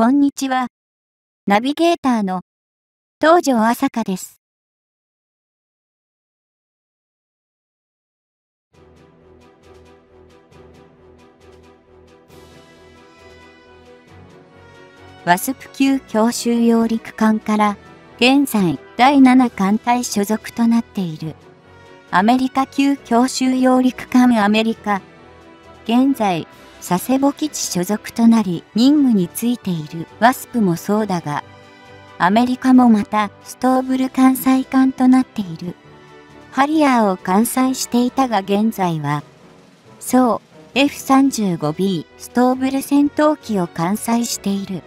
こんにちは。ナビゲーターの東條朝香です。ワスプ級教習揚陸艦から現在第7艦隊所属となっているアメリカ級教習揚陸艦アメリカ現在佐世保基地所属となり任務についているワスプもそうだが、アメリカもまたストーブル艦載艦となっている。ハリアーを艦載していたが現在は、そう、F35B ストーブル戦闘機を艦載している。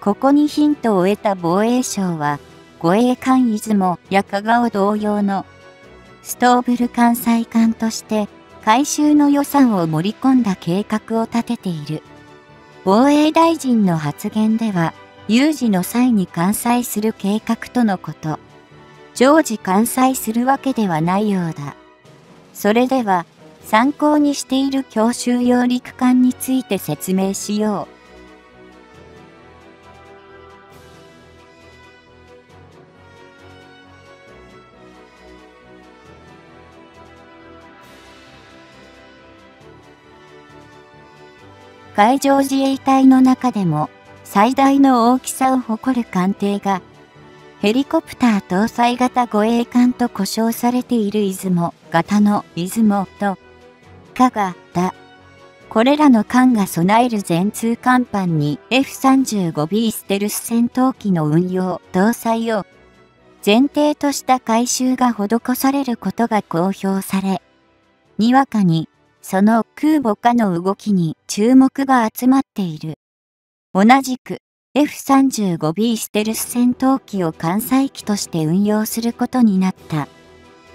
ここにヒントを得た防衛省は、護衛艦出雲や香川同様のストーブル艦載艦として回収の予算を盛り込んだ計画を立てている。防衛大臣の発言では、有事の際に完済する計画とのこと。常時完済するわけではないようだ。それでは、参考にしている教習用陸艦について説明しよう。海上自衛隊の中でも最大の大きさを誇る艦艇が、ヘリコプター搭載型護衛艦と呼称されている出雲型の出雲と、加賀だ。これらの艦が備える全通甲板に F35B ステルス戦闘機の運用、搭載を前提とした改修が施されることが公表され、にわかにその空母化の動きに注目が集まっている。同じく F35B ステルス戦闘機を艦載機として運用することになった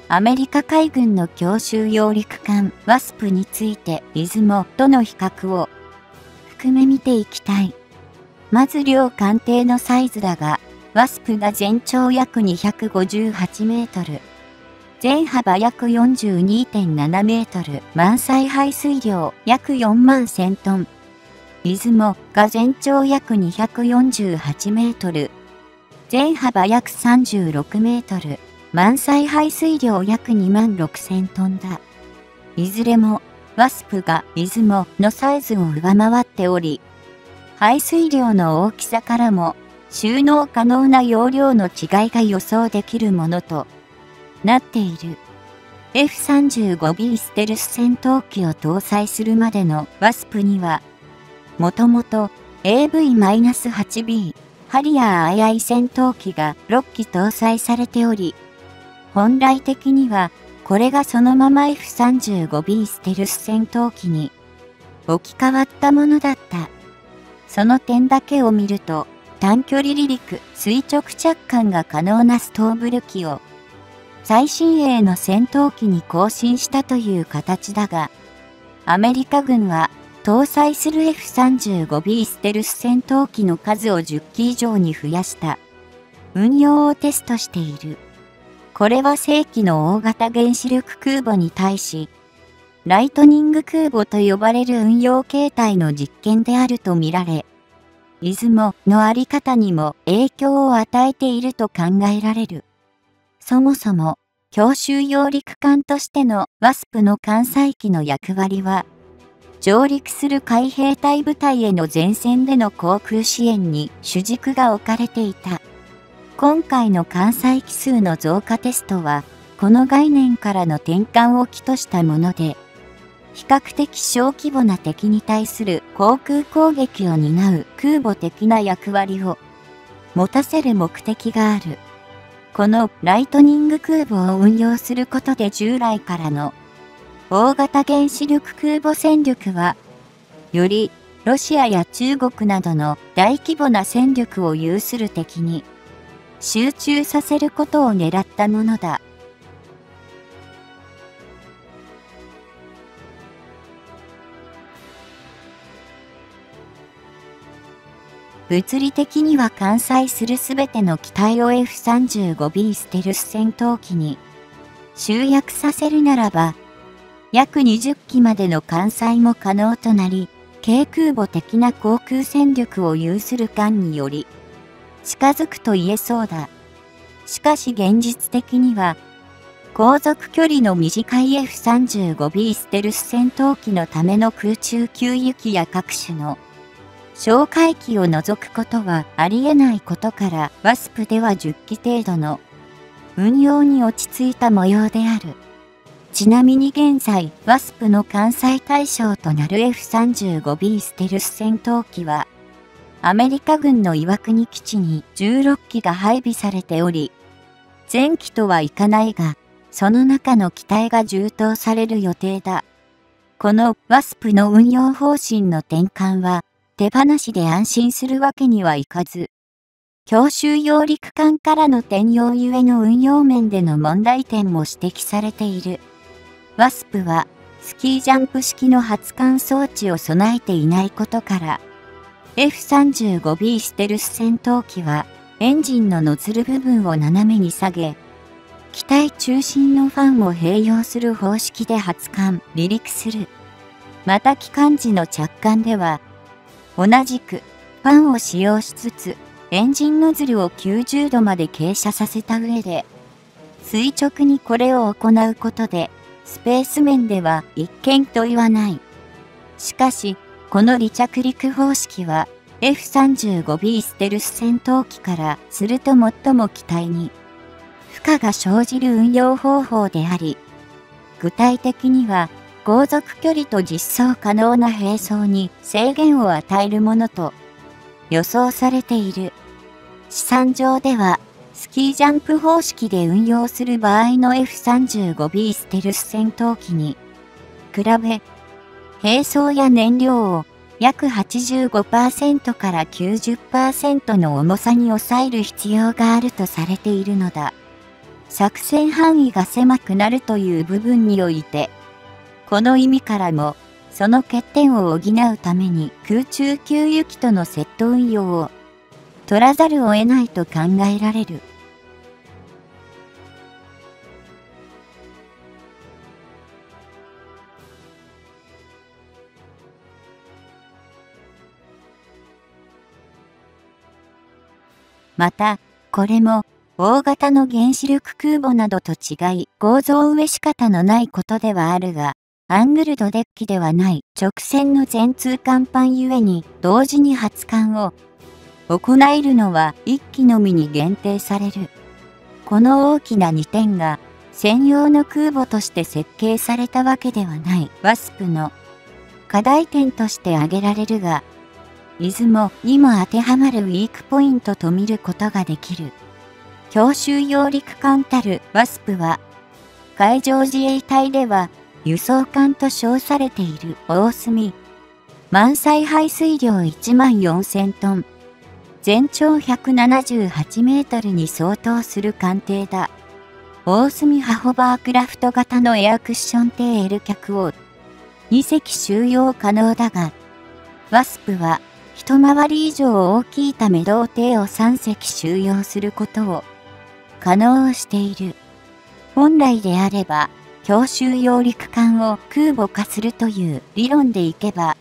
アメリカ海軍の強襲揚陸艦ワスプについて出雲との比較を含め見ていきたい。まず両艦艇のサイズだが、ワスプが全長約258メートル、全幅約42.7メートル、満載排水量約4万1000トン。出雲が全長約248メートル、全幅約36メートル、満載排水量約2万6000トンだ。いずれも、ワスプが出雲のサイズを上回っており、排水量の大きさからも収納可能な容量の違いが予想できるものとなっている。F35B ステルス戦闘機を搭載するまでのワスプには、もともと AV-8B ハリアー II 戦闘機が6機搭載されており、本来的にはこれがそのまま F35B ステルス戦闘機に置き換わったものだった。その点だけを見ると、短距離離陸垂直着艦が可能なストーブル機を最新鋭の戦闘機に更新したという形だが、アメリカ軍は搭載する F35B ステルス戦闘機の数を10機以上に増やした運用をテストしている。これは正規の大型原子力空母に対し、ライトニング空母と呼ばれる運用形態の実験であるとみられ、出雲のあり方にも影響を与えていると考えられる。そもそも、強襲揚陸艦としてのワスプの艦載機の役割は、上陸する海兵隊部隊への前線での航空支援に主軸が置かれていた。今回の艦載機数の増加テストは、この概念からの転換を起としたもので、比較的小規模な敵に対する航空攻撃を担う空母的な役割を持たせる目的がある。このライトニング空母を運用することで従来からの大型原子力空母戦力は、よりロシアや中国などの大規模な戦力を有する敵に集中させることを狙ったものだ。物理的には完済するすべての機体を F35B ステルス戦闘機に集約させるならば、約20機までの完済も可能となり、軽空母的な航空戦力を有する艦により、近づくと言えそうだ。しかし現実的には、航続距離の短い F35B ステルス戦闘機のための空中給油機や各種の哨戒機を除くことはありえないことから、ワスプでは10機程度の運用に落ち着いた模様である。ちなみに現在、ワスプの関西対象となる F35B ステルス戦闘機は、アメリカ軍の岩国基地に16機が配備されており、前期とはいかないが、その中の機体が充当される予定だ。このワスプの運用方針の転換は、手放しで安心するわけにはいかず、教習用陸艦からの転用ゆえの運用面での問題点も指摘されている。ワスプは、スキージャンプ式の発艦装置を備えていないことから、F35B ステルス戦闘機は、エンジンのノズル部分を斜めに下げ、機体中心のファンを併用する方式で発艦、離陸する。また機関時の着艦では、同じくファンを使用しつつ、エンジンノズルを90度まで傾斜させた上で、垂直にこれを行うことで、スペース面では一見と言わない。しかし、この離着陸方式は F35B ステルス戦闘機からすると最も機体に負荷が生じる運用方法であり、具体的には航続距離と実装可能な並走に制限を与えるものと予想されている。試算上では、スキージャンプ方式で運用する場合の F35B ステルス戦闘機に比べ、並走や燃料を約85%から90%の重さに抑える必要があるとされているのだ。作戦範囲が狭くなるという部分において、この意味からも、その欠点を補うために空中給油機とのセット運用を取らざるを得ないと考えられる。また、これも大型の原子力空母などと違い構造植え仕方のないことではあるが、アングルドデッキではない直線の全通甲板ゆえに同時に発艦を行えるのは1機のみに限定される。この大きな2点が専用の空母として設計されたわけではないワスプの課題点として挙げられるが、出雲にも当てはまるウィークポイントと見ることができる。強襲揚陸艦たるワスプは、海上自衛隊では輸送艦と称されている大隅。満載排水量1万4000トン。全長178メートルに相当する艦艇だ。大隅ハホバークラフト型のエアクッション艇 L 脚を2隻収容可能だが、ワスプは一回り以上大きいため同艇を3隻収容することを可能している。本来であれば、強襲揚陸艦を空母化するという理論でいけば、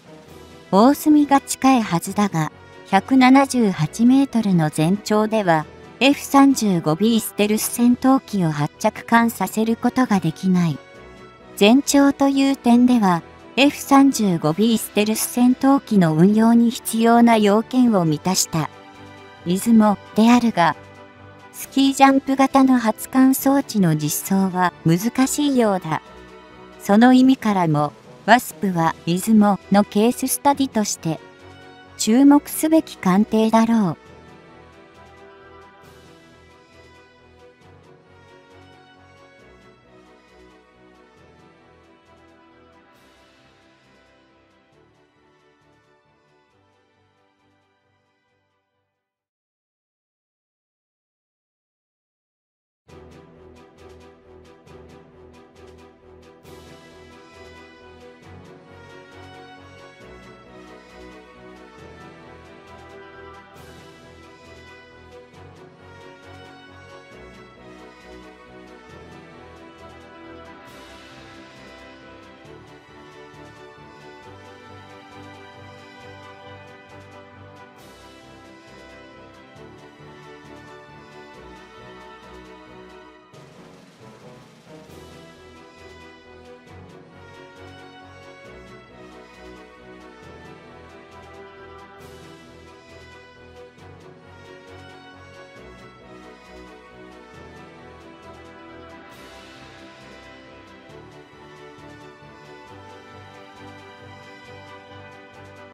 大隅が近いはずだが、178メートルの全長では、F35B ステルス戦闘機を発着艦させることができない。全長という点では、F35B ステルス戦闘機の運用に必要な要件を満たした、出雲であるが、スキージャンプ型の発汗装置の実装は難しいようだ。その意味からも、ワスプは出雲のケーススタディとして注目すべき鑑定だろう。